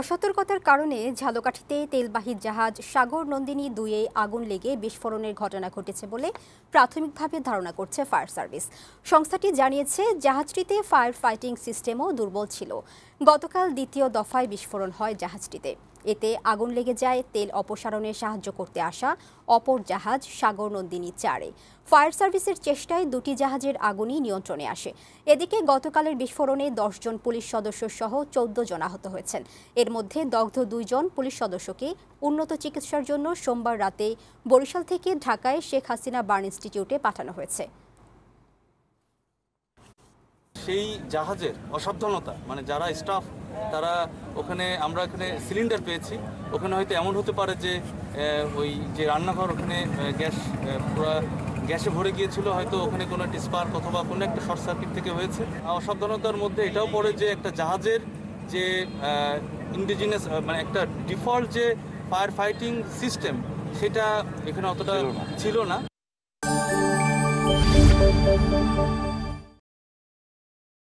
অসতর্কতার কারণে ঝালকাঠিতে তেলবাহী জাহাজ সাগর নন্দিনী দুইয়ে আগুন লেগে বিস্ফোরণের ঘটনা ঘটেছে বলে প্রাথমিকভাবে ধারণা করছে ফায়ার সার্ভিস। সংস্থাটি জানিয়েছে, জাহাজটিতে ফায়ার ফাইটিং সিস্টেমও দুর্বল ছিল। গতকাল দ্বিতীয় দফায় বিস্ফোরণ হয় জাহাজটিতে। এতে আগুন লেগে যায়, তেল অপসারণে সাহায্য করতে আসা অপর জাহাজ সাগর নন্দিনী চারে। ফায়ার সার্ভিসের চেষ্টায় দুটি জাহাজের আগুনই নিয়ন্ত্রণে আসে। এদিকে গতকালের বিস্ফোরণে দশজন পুলিশ সদস্য সহ চৌদ্দ জন আহত হয়েছেন। এর মধ্যে দগ্ধ দুইজন পুলিশ সদস্যকে উন্নত চিকিৎসার জন্য সোমবার রাতে বরিশাল থেকে ঢাকায় শেখ হাসিনা বার্ন ইনস্টিটিউটে পাঠানো হয়েছে। সেই জাহাজের অসাবধানতা মানে যারা স্টাফ, তারা ওখানে, আমরা এখানে সিলিন্ডার পেয়েছি। ওখানে হয়তো এমন হতে পারে যে ওই যে রান্নাঘর ওখানে গ্যাস পুরো গ্যাসে ভরে গিয়েছিল, হয়তো ওখানে কোনো একটা স্পার্ক অথবা কোনো একটা শর্ট সার্কিট থেকে হয়েছে। অসাবধানতার মধ্যে এটাও পড়ে যে একটা জাহাজের যে ইন্ডিজিনাস মানে একটা ডিফল্ট যে ফায়ার ফাইটিং সিস্টেম সেটা এখানে অতটা ছিল না।